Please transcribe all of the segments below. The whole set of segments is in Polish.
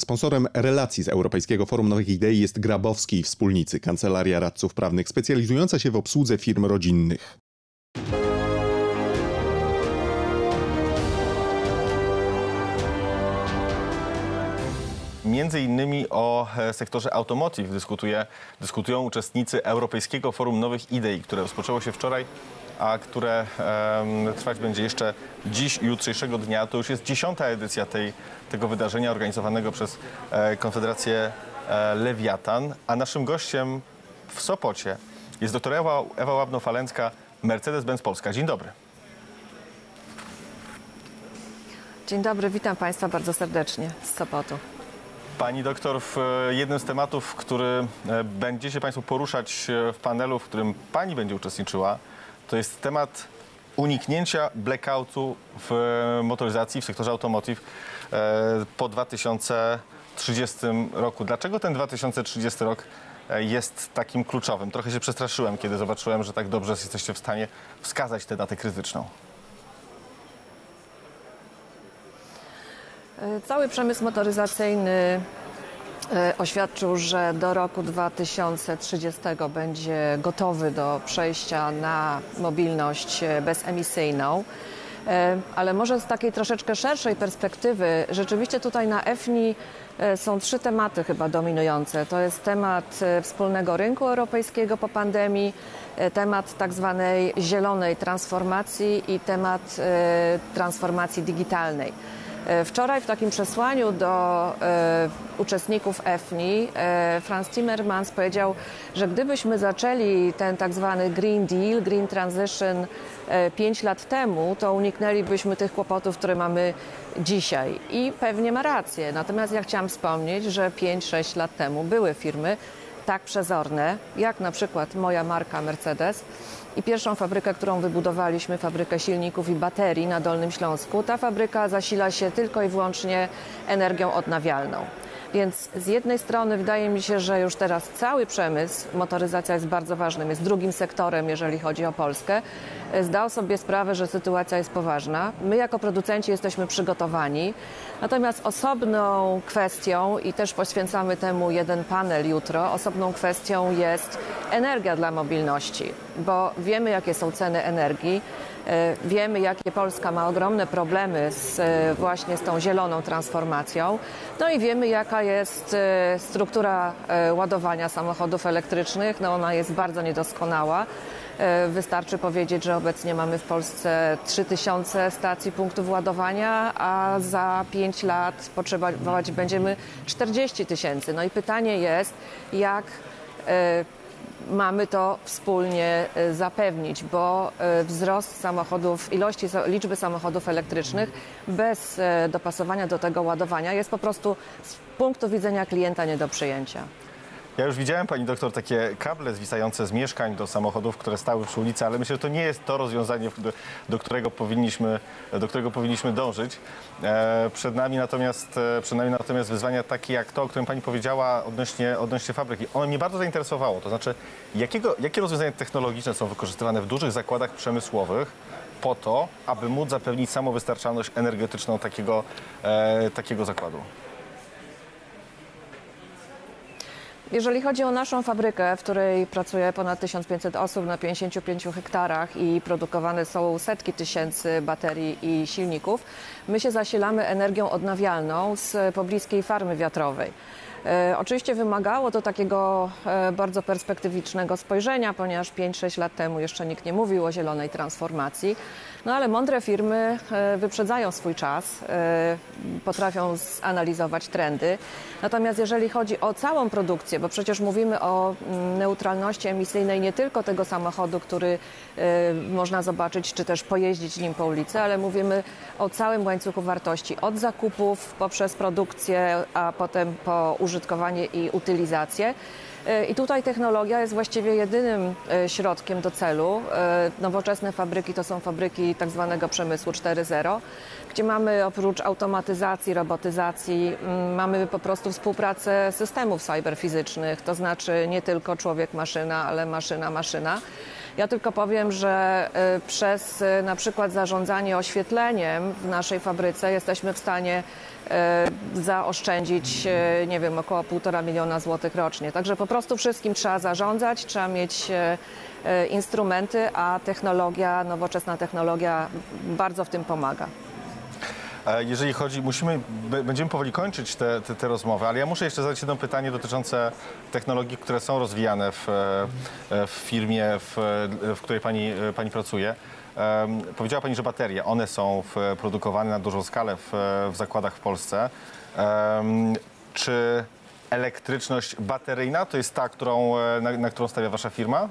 Sponsorem relacji z Europejskiego Forum Nowych Idei jest Grabowski i Wspólnicy, kancelaria radców prawnych specjalizująca się w obsłudze firm rodzinnych. Między innymi o e, sektorze automotive dyskutuje, dyskutują uczestnicy Europejskiego Forum Nowych Idei, które rozpoczęło się wczoraj, a które trwać będzie jeszcze dziś i jutrzejszego dnia. To już jest dziesiąta edycja tej, tego wydarzenia organizowanego przez e, Konfederację e, Lewiatan, a naszym gościem w Sopocie jest doktor Ewa, Ewa Łabno-Falencka, Mercedes-Benz Polska. Dzień dobry. Dzień dobry, witam Państwa bardzo serdecznie z Sopotu. Pani doktor, w e, jednym z tematów, który będziecie Państwo poruszać w panelu, w którym Pani będzie uczestniczyła, to jest temat uniknięcia blackoutu w motoryzacji, w sektorze automotive po 2030 roku. Dlaczego ten 2030 rok jest takim kluczowym? Trochę się przestraszyłem, kiedy zobaczyłem, że tak dobrze jesteście w stanie wskazać tę datę krytyczną. Cały przemysł motoryzacyjny e, oświadczył, że do roku 2030 będzie gotowy do przejścia na mobilność e, bezemisyjną. E, Ale może z takiej troszeczkę szerszej perspektywy, rzeczywiście tutaj na EFNI są trzy tematy chyba dominujące. To jest temat wspólnego rynku europejskiego po pandemii, temat tak zwanej zielonej transformacji i temat transformacji digitalnej. Wczoraj w takim przesłaniu do e, uczestników EFNI e, Franz Timmermans powiedział, że gdybyśmy zaczęli ten tak zwany Green Deal, Green Transition e, 5 lat temu, to uniknęlibyśmy tych kłopotów, które mamy dzisiaj. I pewnie ma rację. Natomiast ja chciałam wspomnieć, że 5-6 lat temu były firmy tak przezorne, jak na przykład moja marka Mercedes, i pierwszą fabrykę, którą wybudowaliśmy, fabrykę silników i baterii na Dolnym Śląsku, ta fabryka zasila się tylko i wyłącznie energią odnawialną. Więc z jednej strony wydaje mi się, że już teraz cały przemysł, motoryzacja jest bardzo ważnym, jest drugim sektorem, jeżeli chodzi o Polskę, zdał sobie sprawę, że sytuacja jest poważna. My jako producenci jesteśmy przygotowani. Natomiast osobną kwestią, i też poświęcamy temu jeden panel jutro, kwestią jest energia dla mobilności, bo wiemy, jakie są ceny energii. E, Wiemy, jakie Polska ma ogromne problemy z, e, właśnie z tą zieloną transformacją. No i wiemy, jaka jest e, struktura ładowania samochodów elektrycznych. No ona jest bardzo niedoskonała. E, Wystarczy powiedzieć, że obecnie mamy w Polsce 3000 stacji punktów ładowania, a za 5 lat potrzebować będziemy 40 tysięcy. No i pytanie jest, jak e, mamy to wspólnie e, zapewnić, bo wzrost samochodów, ilości, liczby samochodów elektrycznych bez dopasowania do tego ładowania jest po prostu z punktu widzenia klienta nie do przyjęcia. Ja już widziałem, pani doktor, takie kable zwisające z mieszkań do samochodów, które stały przy ulicy, ale myślę, że to nie jest to rozwiązanie, do, do którego, powinniśmy, do którego powinniśmy dążyć. E, przed, nami natomiast, e, przed nami natomiast wyzwania takie jak to, o którym pani powiedziała odnośnie, odnośnie fabryki. Ono mnie bardzo zainteresowało. To znaczy, jakiego, jakie rozwiązania technologiczne są wykorzystywane w dużych zakładach przemysłowych, po to, aby móc zapewnić samowystarczalność energetyczną takiego, e, takiego zakładu. Jeżeli chodzi o naszą fabrykę, w której pracuje ponad 1500 osób na 55 hektarach i produkowane są setki tysięcy baterii i silników, my się zasilamy energią odnawialną z pobliskiej farmy wiatrowej. E, Oczywiście wymagało to takiego e, bardzo perspektywicznego spojrzenia, ponieważ 5-6 lat temu jeszcze nikt nie mówił o zielonej transformacji. No ale mądre firmy e, wyprzedzają swój czas, potrafią zanalizować trendy. Natomiast jeżeli chodzi o całą produkcję, bo przecież mówimy o mm, neutralności emisyjnej nie tylko tego samochodu, który można zobaczyć, czy też pojeździć nim po ulicy, ale mówimy o całym łańcuchu wartości, od zakupów poprzez produkcję, a potem po użytkowanie i utylizację. E, I tutaj technologia jest właściwie jedynym e, środkiem do celu. E, Nowoczesne fabryki to są fabryki tak zwanego przemysłu 4.0, gdzie mamy oprócz automatyzacji, robotyzacji, mm, mamy po prostu współpracę systemów cyberfizycznych, to znaczy nie tylko człowiek-maszyna, ale maszyna-maszyna. Ja tylko powiem, że y, przez y, na przykład zarządzanie oświetleniem w naszej fabryce jesteśmy w stanie y, zaoszczędzić, nie wiem, około półtora miliona złotych rocznie. Także po prostu wszystkim trzeba zarządzać, trzeba mieć instrumenty, a technologia, nowoczesna technologia bardzo w tym pomaga. E, Jeżeli chodzi, musimy, będziemy powoli kończyć te, te, te rozmowy, ale ja muszę jeszcze zadać jedno pytanie dotyczące technologii, które są rozwijane w, e, w firmie, w, w której pani, e, pani pracuje. Powiedziała Pani, że baterie, one są w, produkowane na dużą skalę w, w zakładach w Polsce. Czy elektryczność bateryjna to jest ta, którą, e, na, na którą stawia Wasza firma?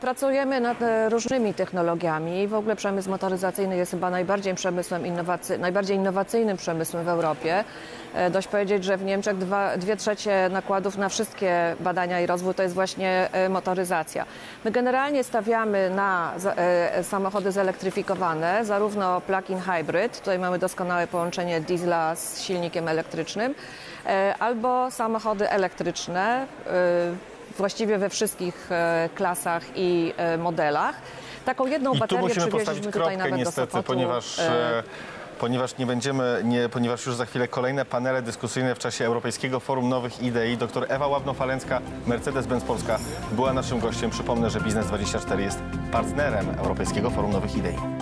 Pracujemy nad e, różnymi technologiami. W ogóle przemysł motoryzacyjny jest chyba najbardziej przemysłem innowacy- najbardziej innowacyjnym przemysłem w Europie. E, Dość powiedzieć, że w Niemczech dwa, dwie trzecie nakładów na wszystkie badania i rozwój to jest właśnie e, motoryzacja. My generalnie stawiamy na e, samochody zelektryfikowane, zarówno plug-in hybrid, tutaj mamy doskonałe połączenie diesla z silnikiem elektrycznym, e, albo samochody elektryczne, e, właściwie we wszystkich e, klasach i e, modelach. Taką jedną I baterię musimy przywieźliśmy postawić tutaj kropkę nawet do niestety, Sopotu. ponieważ, E, ponieważ nie będziemy, nie, ponieważ już za chwilę kolejne panele dyskusyjne w czasie Europejskiego Forum Nowych Idei. Dr Ewa Ławno-Falencka, Mercedes-Benz Polska była naszym gościem. Przypomnę, że Biznes24 jest partnerem Europejskiego Forum Nowych Idei.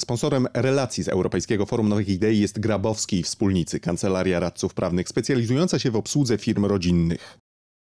Sponsorem relacji z Europejskiego Forum Nowych Idei jest Grabowski i Wspólnicy, kancelaria radców prawnych specjalizująca się w obsłudze firm rodzinnych.